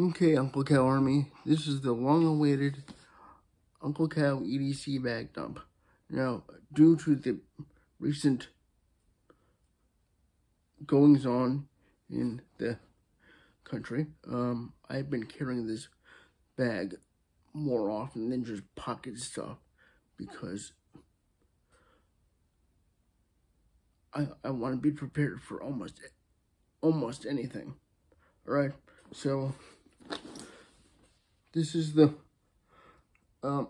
Okay, Uncle Cow Army, this is the long-awaited Uncle Cow EDC bag dump. Now, due to the recent goings-on in the country, um, I've been carrying this bag more often than just pocket stuff because I, I want to be prepared for almost almost anything. All right, so this is the um,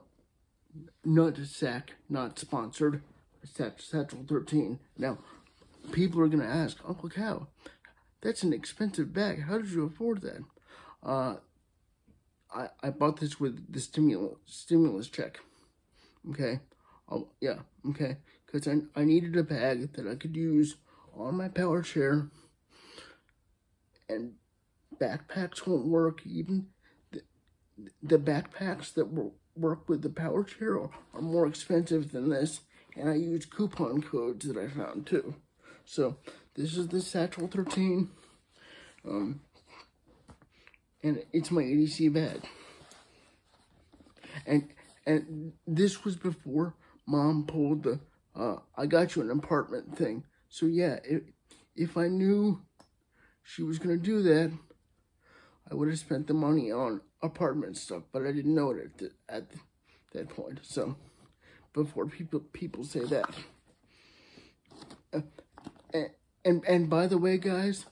nut sack, not sponsored, Satchel 13. Now, people are going to ask, Uncle Cow, that's an expensive bag. How did you afford that? Uh, I, I bought this with the stimulus, stimulus check. Okay? Oh, yeah, okay? Because I, I needed a bag that I could use on my power chair. And backpacks won't work even the backpacks that work with the power chair are, more expensive than this, and I use coupon codes that I found too. So this is the Satchel 13, um, and it's my EDC bag. And and this was before Mom pulled the uh, I got you an apartment thing. So yeah, if, if I knew she was gonna do that, I would have spent the money on apartment stuff, but I didn't know it at, the, at that point. So, before people people say that. Uh, and, and, and by the way, guys,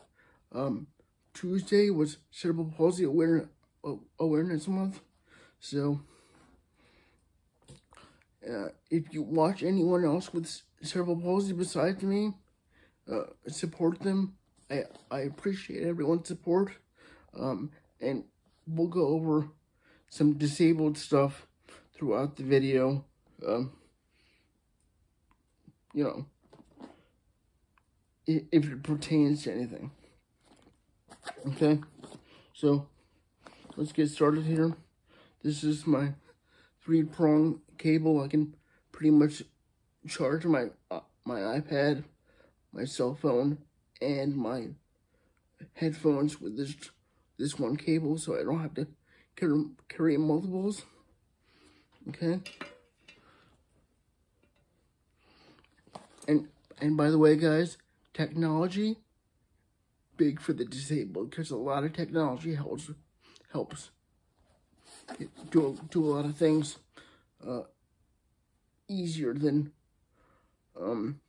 um, Tuesday was Cerebral Palsy Awareness, Awareness Month. So, uh, if you watch anyone else with cerebral palsy besides me, uh, support them. I, I appreciate everyone's support. Um, and we'll go over some disabled stuff throughout the video. Um, you know, if it pertains to anything. Okay, so let's get started here. This is my three-prong cable. I can pretty much charge my uh, my iPad, my cell phone, and my headphones with this this one cable so I don't have to carry, carry multiples. Okay. And and by the way, guys, technology big for the disabled because a lot of technology helps helps do do a lot of things uh, easier than um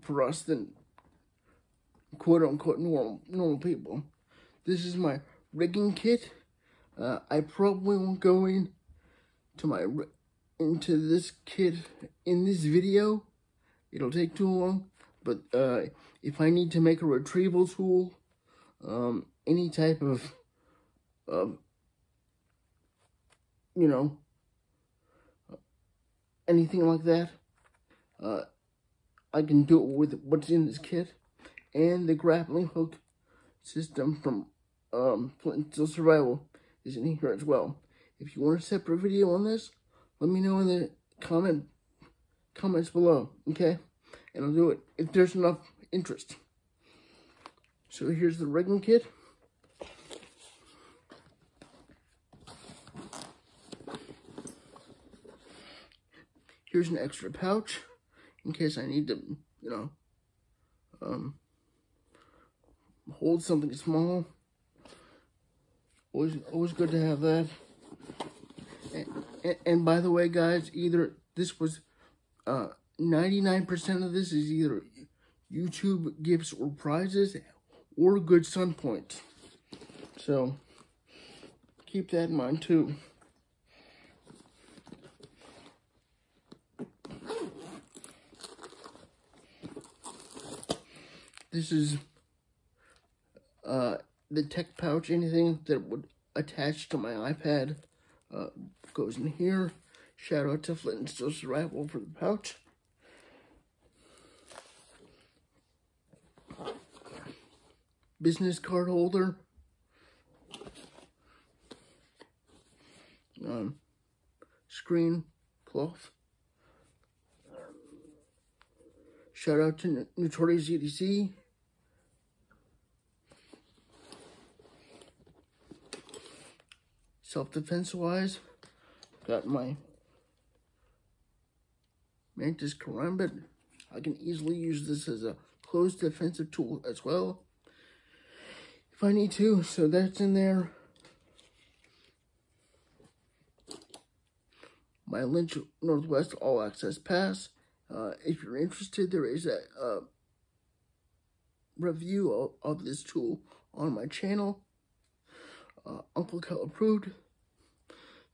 for us than quote unquote normal normal people. This is my rigging kit. Uh, I probably won't go in to my into this kit in this video. It'll take too long. But uh, if I need to make a retrieval tool, um, any type of, um, you know, anything like that, uh, I can do it with what's in this kit and the grappling hook system from um, Flint Steel Survival is in here as well. If you want a separate video on this, let me know in the comment comments below, okay? And I'll do it if there's enough interest. So here's the rigging kit. Here's an extra pouch in case I need to, you know, um, hold something small. Always, always good to have that. And, and, and by the way, guys, either this was 99% uh, of this is either YouTube gifts or prizes or good sun points. So keep that in mind too. This is uh, the tech pouch, anything that would attach to my iPad uh, goes in here. Shout out to Flint and Steel Survival for the pouch. Business card holder. Um, screen cloth. Shout out to Notorious EDC. Self-defense wise. Got my Mantis Karambit. I can easily use this as a close defensive tool as well. If I need to, so that's in there. My Lynch Northwest All Access Pass. Uh, if you're interested, there is a, a review of, of, this tool on my channel. Uh, Uncle Cow approved.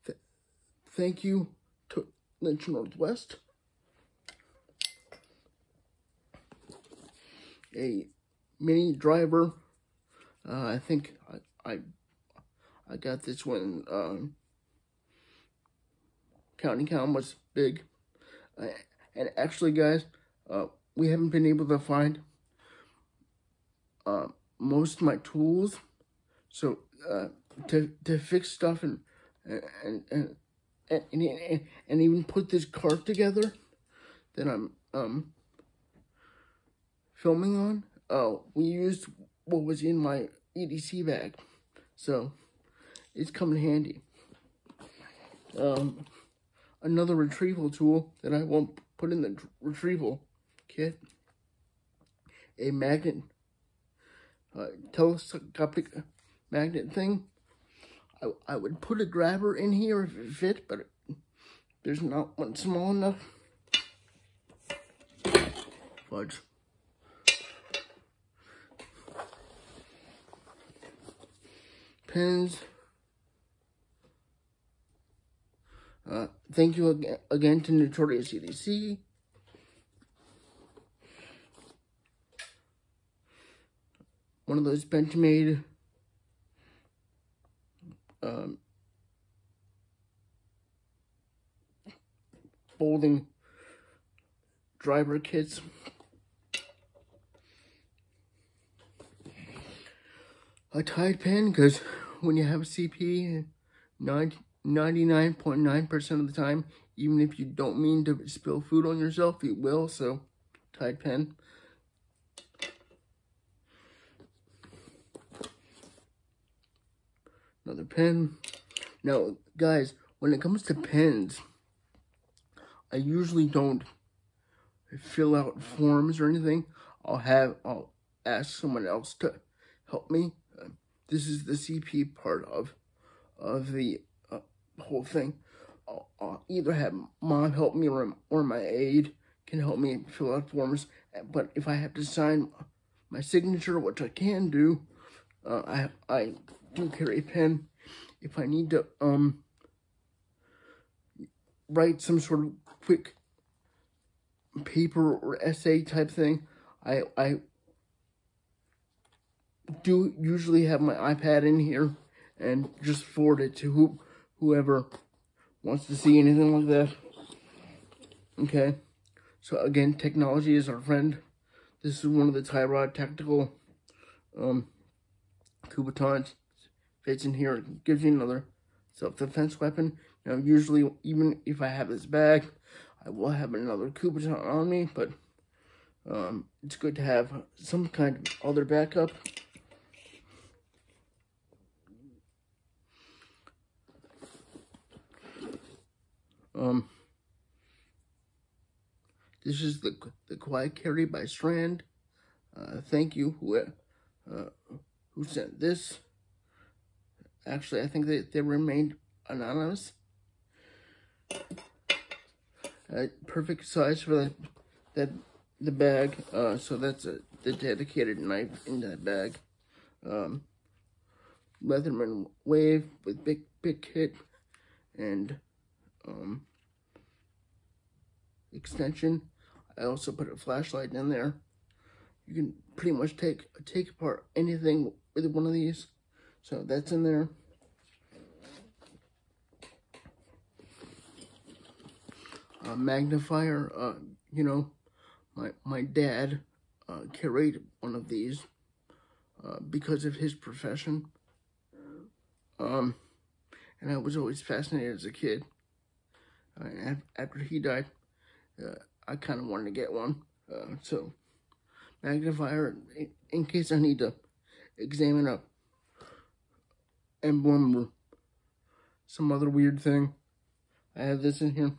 Th thank you to Lynch Northwest. A mini driver. Uh, I think I, I I got this when Um, County Count was big. Uh, and actually, guys, uh, we haven't been able to find uh, most of my tools. So uh, to to fix stuff and and and and, and, and even put this cart together that I'm um filming on. Oh, we used what was in my EDC bag, so it's coming handy. Um, another retrieval tool that I won't put in the retrieval kit. A magnet, uh, telescopic magnet thing. I, I would put a grabber in here if it fit, but there's not one small enough. Fudge. Pens. Uh, thank you again, again to Notorious EDC. One of those Benchmade um, folding driver kits. A Tide pen, because when you have a CP, 90, 99.9% of the time, even if you don't mean to spill food on yourself, you will, so Tide pen. Another pen. Now, guys, when it comes to pens, I usually don't fill out forms or anything. I'll have, I'll ask someone else to help me. Uh, this is the CP part of, of the whole thing. I'll, I'll, either have mom help me or, or my aide can help me fill out forms. But if I have to sign my signature, which I can do, uh, I I do carry a pen. If I need to um write some sort of quick paper or essay type thing, I I do usually have my iPad in here and just forward it to who whoever wants to see anything like that. Okay. So again, technology is our friend. This is one of the tie rod tactical um, Kubotans. Fits in here, gives you another self-defense weapon. Now, usually, even if I have this bag, I will have another Kubotan on me, but um, it's good to have some kind of other backup. Um, this is the the quiet carry by Strand. Uh, thank you who uh, who sent this. Actually, I think they they remained anonymous. Uh, perfect size for the that the bag. Uh, so that's a the dedicated knife in that bag. Um, Leatherman wave with big big kit and um, extension. I also put a flashlight in there. You can pretty much take take apart anything with one of these. So that's in there. A magnifier, uh, you know, my my dad uh, carried one of these uh, because of his profession. Um, and I was always fascinated as a kid. After he died, uh, I kind of wanted to get one. Uh, so, magnifier, in, in, case I need to examine a emblem or some other weird thing. I have this in here.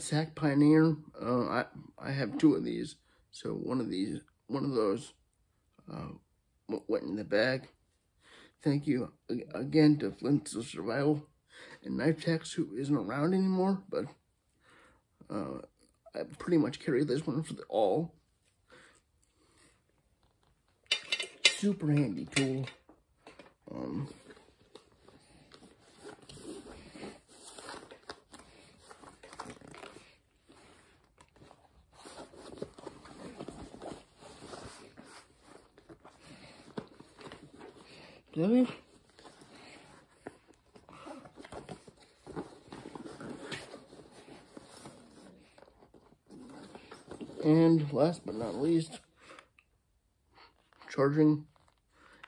A Sack Pioneer. Uh, I I have two of these, so one of these, one of those, uh, went in the bag. Thank you again to Flint's Survival and Knife Tax, who isn't around anymore, but uh, I pretty much carry this one for the all. Super handy tool. Um, And last but not least, charging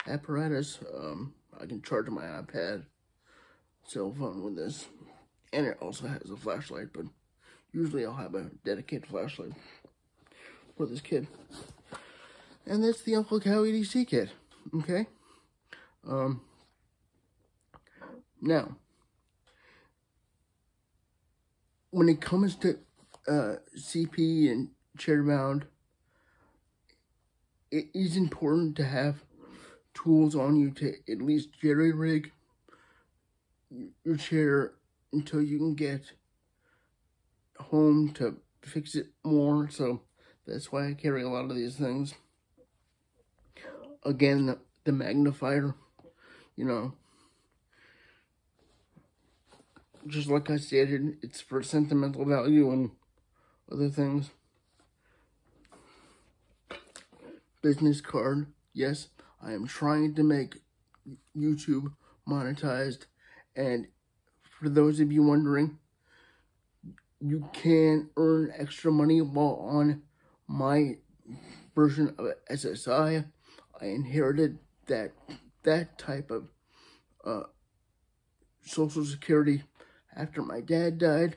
apparatus. Um, I can charge my iPad, cell phone with this. And it also has a flashlight, but usually I'll have a dedicated flashlight for this kid. And that's the Uncle Cow EDC kit, okay? Um, now, when it comes to uh, CP and chair chairbound, it is important to have tools on you to at least jerry rig your chair until you can get home to fix it more. So that's why I carry a lot of these things. Again, the, the magnifier you know, just like I stated, it's for sentimental value and other things. Business card. Yes, I am trying to make YouTube monetized. And for those of you wondering, you can earn extra money while on my version of SSI. I inherited that that type of uh, Social Security after my dad died,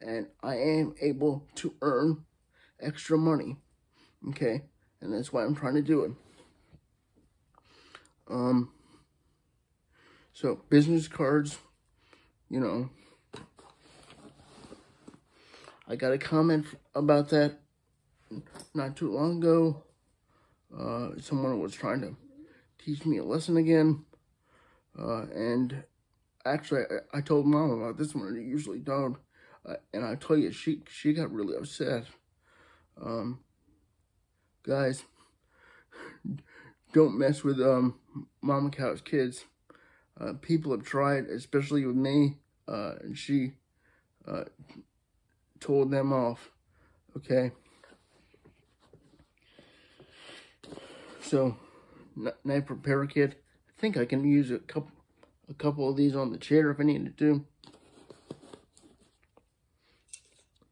and I am able to earn extra money. Okay, and that's why I'm trying to do it. Um, so business cards, you know, I got a comment about that not too long ago. Uh, someone was trying to teach me a lesson again. Uh, and actually, I, I, told mom about this one, and I usually don't. Uh, and I tell you, she she got really upset. Um, guys, don't mess with um, Mama Cow's kids. Uh, people have tried, especially with me, uh, and she uh, told them off. Okay. So, knife repair kit. I think I can use a couple a couple of these on the chair if I needed to. do.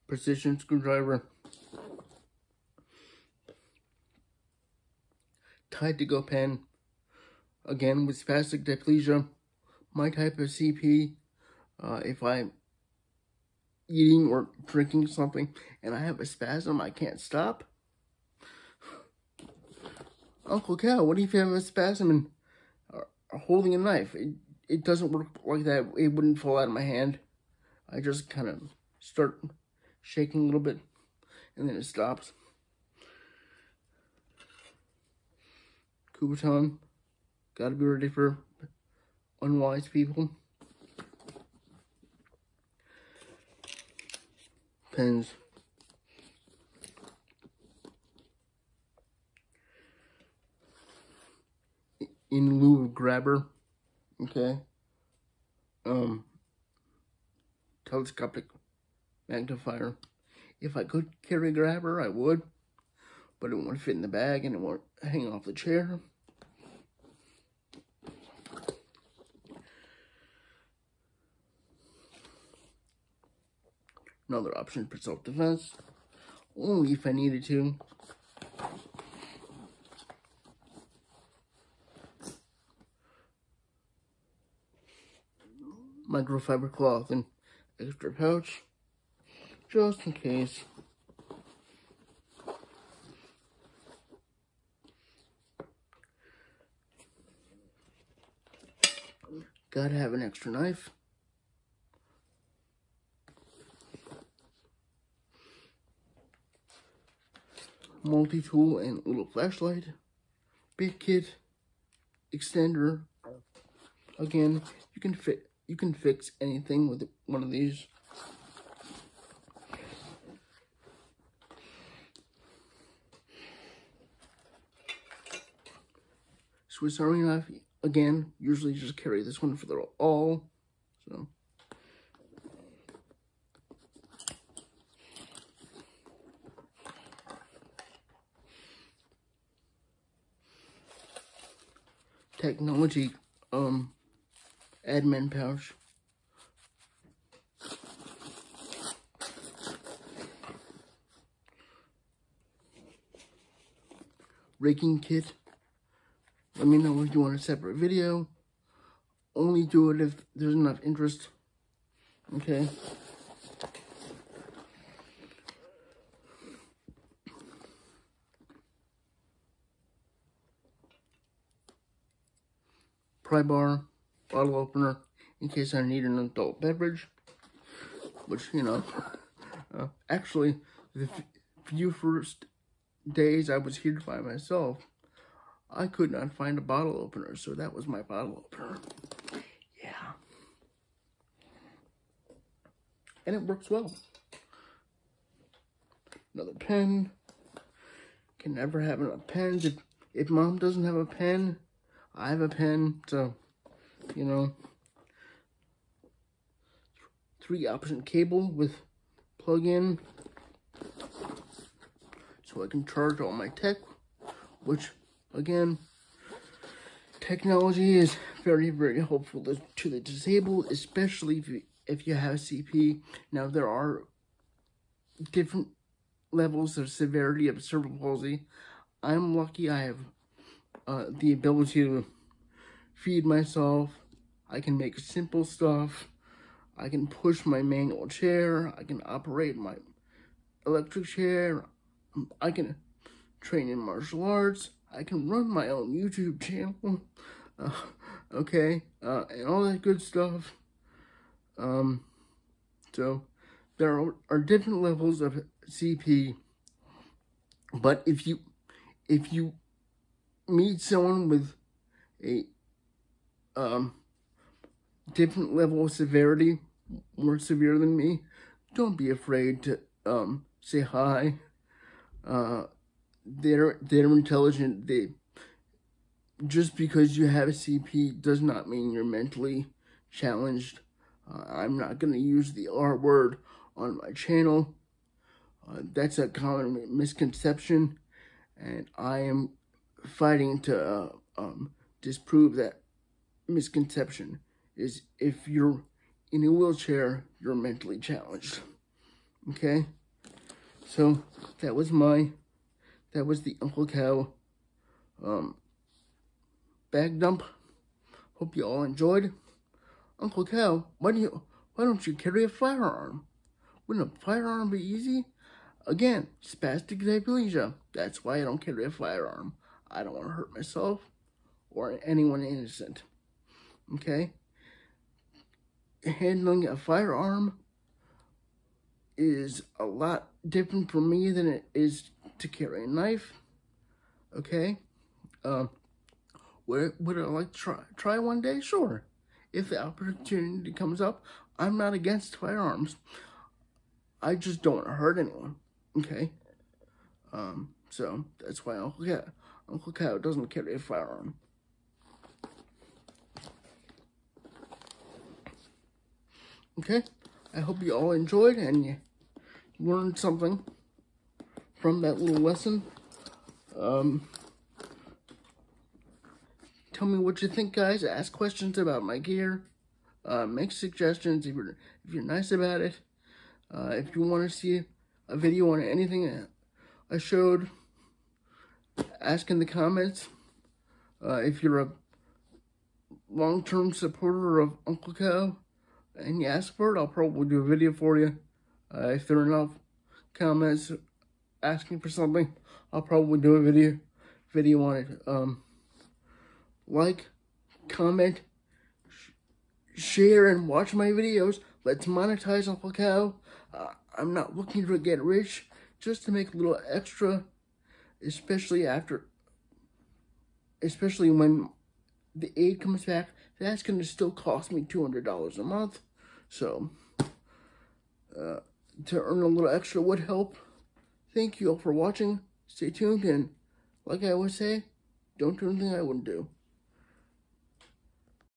Precision screwdriver. Tide to go pen. Again with spastic diplegia. My type of CP. Uh, if I'm eating or drinking something and I have a spasm I can't stop Uncle Cow, what if you have a spasm and are holding a knife? It, it doesn't work like that. It wouldn't fall out of my hand. I just kind of start shaking a little bit and then it stops. Kubotan, gotta be ready for unwise people. Pens. In lieu of grabber, okay? Um, telescopic magnifier. If I could carry grabber, I would, but it won't fit in the bag and it won't hang off the chair. Another option for self-defense, only if I needed to. Microfiber cloth and extra pouch, just in case. Gotta have an extra knife. Multi-tool and little flashlight. Big kit. Extender. Again, you can fit you can fix anything with one of these. Swiss Army knife, again, usually just carry this one for the all. So. Technology, um, admin pouch. Raking kit. Let me know if you want a separate video. Only do it if there's enough interest. Okay. Pry bar, bottle opener, in case I need an adult beverage. Which, you know, uh, actually, the few first days I was here by myself, I could not find a bottle opener, so that was my bottle opener. Yeah. And it works well. Another pen. Can never have enough pens. If, if mom doesn't have a pen, I have a pen, so, you know. Three option cable with plug-in. So I can charge all my tech, which Again, technology is very, very helpful to, to the disabled, especially if you, if you have CP. Now, there are different levels of severity of cerebral palsy. I'm lucky I have uh, the ability to feed myself. I can make simple stuff. I can push my manual chair. I can operate my electric chair. I can train in martial arts. I can run my own YouTube channel, uh, okay, uh, and all that good stuff. Um, so there are, are different levels of CP, but if you if you meet someone with a um different level of severity, more severe than me, don't be afraid to um say hi. Uh, they're they're intelligent. They just because you have a CP does not mean you're mentally challenged. Uh, I'm not gonna use the R word on my channel. Uh, that's a common misconception, and I am fighting to uh, um, disprove that misconception. Is if you're in a wheelchair, you're mentally challenged. Okay, so that was my that was the Uncle Cow um, bag dump. Hope you all enjoyed. Uncle Cow, why do you why don't you carry a firearm? Wouldn't a firearm be easy? Again, spastic diplegia. That's why I don't carry a firearm. I don't want to hurt myself or anyone innocent. Okay? Handling a firearm is a lot different for me than it is to carry a knife. Okay? Um, would, would I like to try, try one day? Sure. If the opportunity comes up, I'm not against firearms. I just don't hurt anyone. Okay? Um, so that's why Uncle Cow, Uncle Cow doesn't carry a firearm. Okay? I hope you all enjoyed and you learned something from that little lesson. Um, tell me what you think, guys. Ask questions about my gear. Uh, make suggestions if you're, if you're nice about it. Uh, if you want to see a video on anything I showed, ask in the comments. Uh, if you're a long-term supporter of Uncle Cow, and you ask for it, I'll probably do a video for you. Uh, if there are enough comments asking for something, I'll probably do a video video on it. Um, like, comment, sh share, and watch my videos. Let's monetize Uncle Cow. Uh, I'm not looking to get rich, just to make a little extra, especially after, especially when the aid comes back. That's going to still cost me $200 a month. So, uh, to earn a little extra would help. Thank you all for watching. Stay tuned and like I always say, don't do anything I wouldn't do.